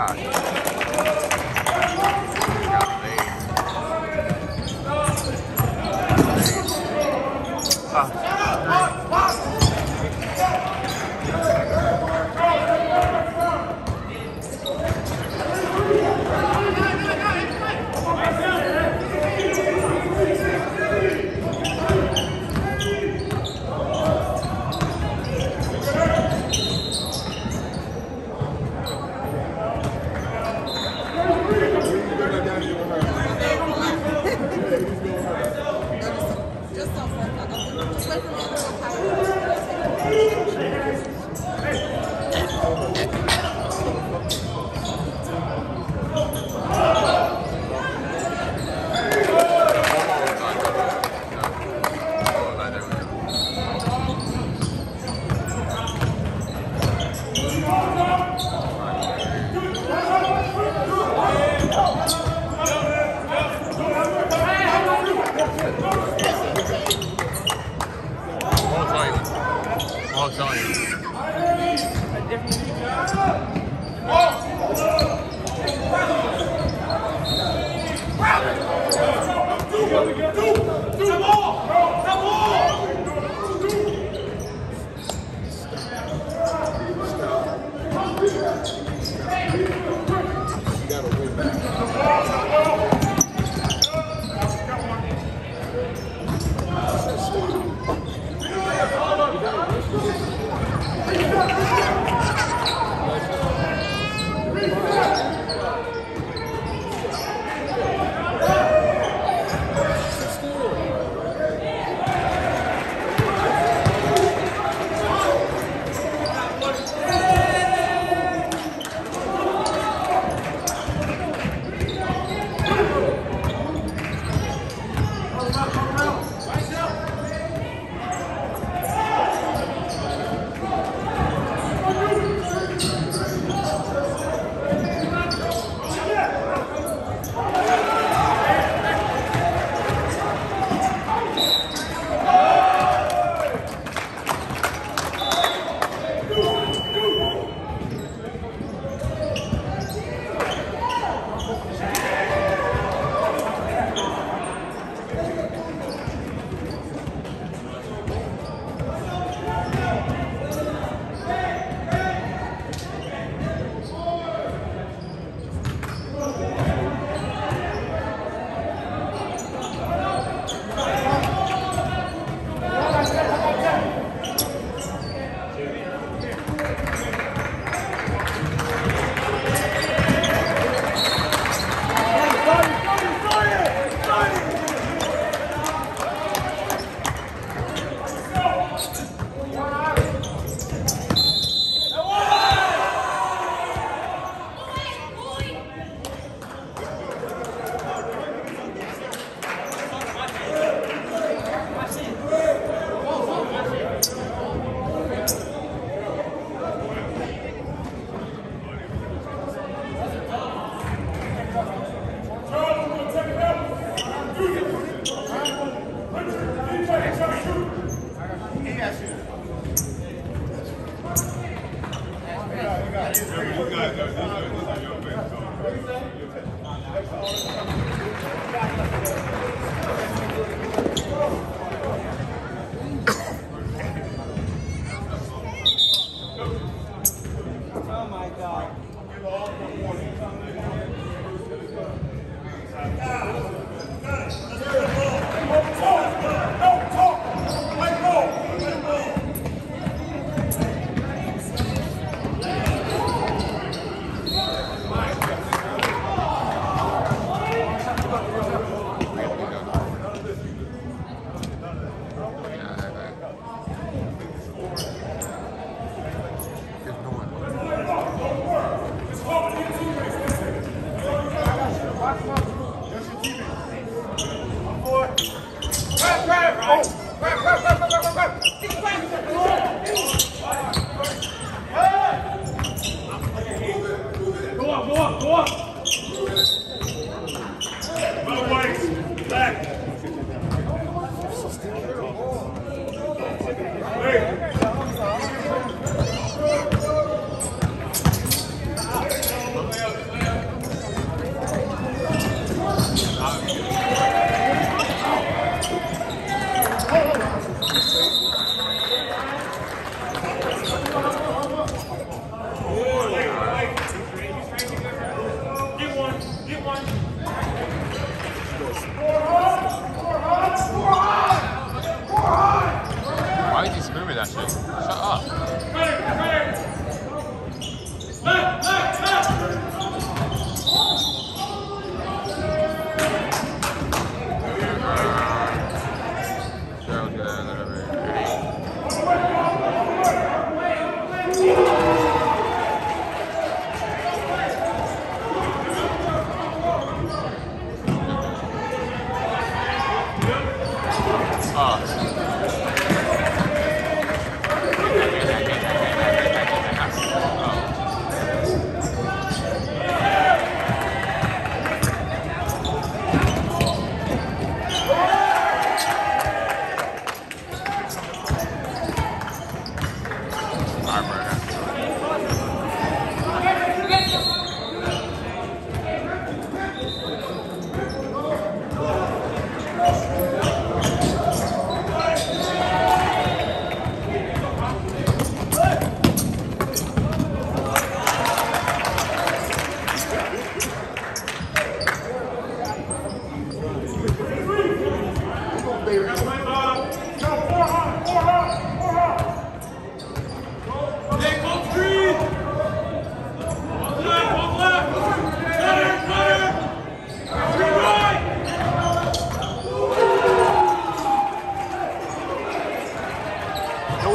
God.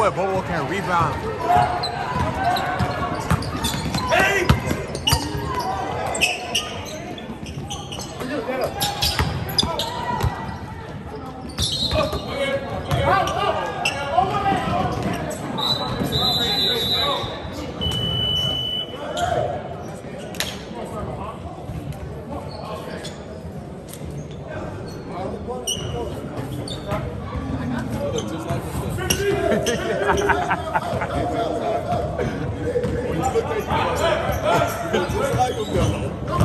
Way Bobo can rebound. 뼈.